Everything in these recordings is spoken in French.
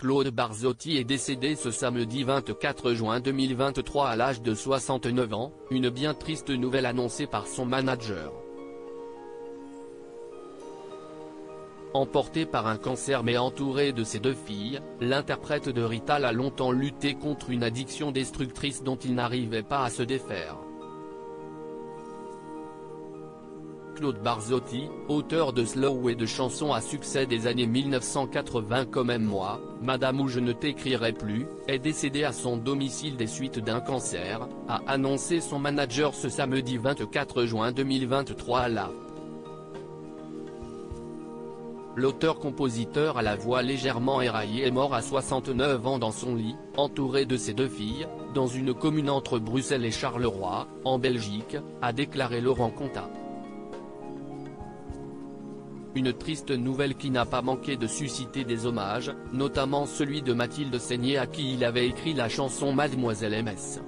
Claude Barzotti est décédé ce samedi 24 juin 2023 à l'âge de 69 ans, une bien triste nouvelle annoncée par son manager. Emporté par un cancer mais entouré de ses deux filles, l'interprète de Rital a longtemps lutté contre une addiction destructrice dont il n'arrivait pas à se défaire. Claude Barzotti, auteur de slow et de chansons à succès des années 1980 comme Aime-moi, Madame ou je ne t'écrirai plus, est décédé à son domicile des suites d'un cancer, a annoncé son manager ce samedi 24 juin 2023 à la L'auteur-compositeur à la voix légèrement éraillée est mort à 69 ans dans son lit, entouré de ses deux filles, dans une commune entre Bruxelles et Charleroi, en Belgique, a déclaré Laurent Contat. Une triste nouvelle qui n'a pas manqué de susciter des hommages, notamment celui de Mathilde Seigné à qui il avait écrit la chanson Mademoiselle MS.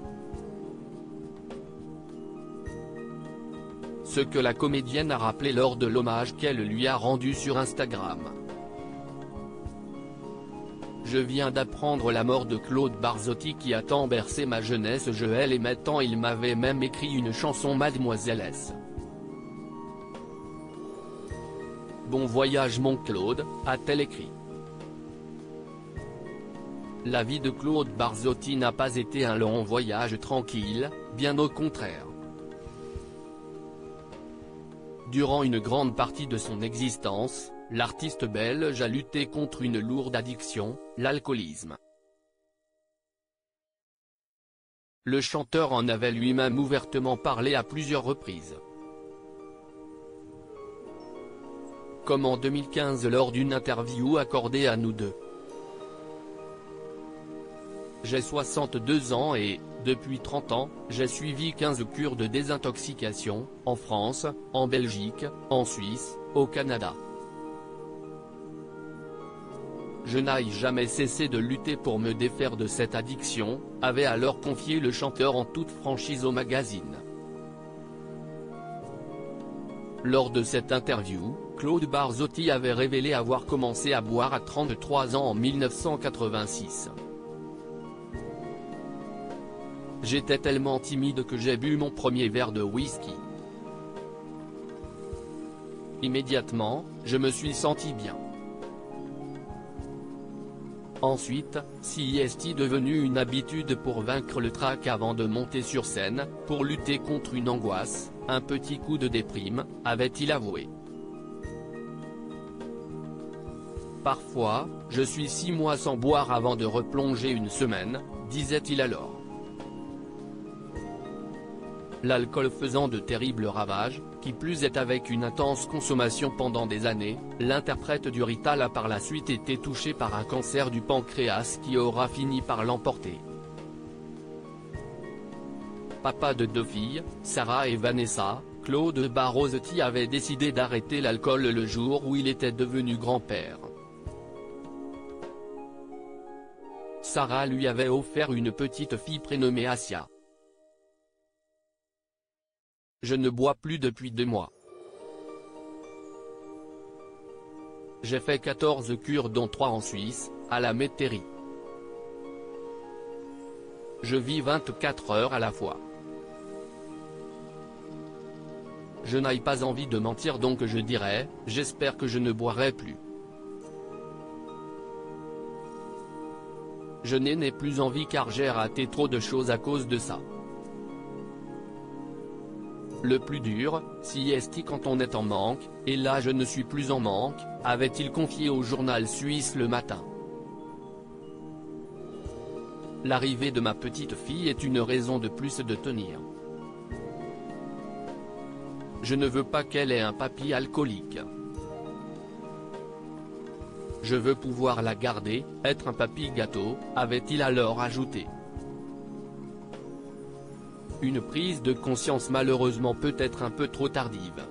Ce que la comédienne a rappelé lors de l'hommage qu'elle lui a rendu sur Instagram. Je viens d'apprendre la mort de Claude Barzotti qui a tant bercé ma jeunesse je et maintenant il m'avait même écrit une chanson Mademoiselle S. Bon voyage mon Claude, a-t-elle écrit. La vie de Claude Barzotti n'a pas été un long voyage tranquille, bien au contraire. Durant une grande partie de son existence, l'artiste belge a lutté contre une lourde addiction, l'alcoolisme. Le chanteur en avait lui-même ouvertement parlé à plusieurs reprises. Comme en 2015 lors d'une interview accordée à nous deux. J'ai 62 ans et, depuis 30 ans, j'ai suivi 15 cures de désintoxication, en France, en Belgique, en Suisse, au Canada. Je n'aille jamais cessé de lutter pour me défaire de cette addiction, avait alors confié le chanteur en toute franchise au magazine. Lors de cette interview, Claude Barzotti avait révélé avoir commencé à boire à 33 ans en 1986. J'étais tellement timide que j'ai bu mon premier verre de whisky. Immédiatement, je me suis senti bien. Ensuite, si est devenu une habitude pour vaincre le trac avant de monter sur scène, pour lutter contre une angoisse, un petit coup de déprime, avait-il avoué. Parfois, je suis six mois sans boire avant de replonger une semaine, disait-il alors. L'alcool faisant de terribles ravages, qui plus est avec une intense consommation pendant des années, l'interprète du Rital a par la suite été touché par un cancer du pancréas qui aura fini par l'emporter. Papa de deux filles, Sarah et Vanessa, Claude Barrosetti avait décidé d'arrêter l'alcool le jour où il était devenu grand-père. Sarah lui avait offert une petite fille prénommée Asia. Je ne bois plus depuis deux mois. J'ai fait 14 cures dont 3 en Suisse, à la métairie. Je vis 24 heures à la fois. Je n'aille pas envie de mentir donc je dirais, j'espère que je ne boirai plus. Je n'ai plus envie car j'ai raté trop de choses à cause de ça. Le plus dur, si est quand on est en manque, et là je ne suis plus en manque, avait-il confié au journal suisse le matin. L'arrivée de ma petite fille est une raison de plus de tenir. Je ne veux pas qu'elle ait un papy alcoolique. Je veux pouvoir la garder, être un papy gâteau, avait-il alors ajouté. Une prise de conscience malheureusement peut-être un peu trop tardive.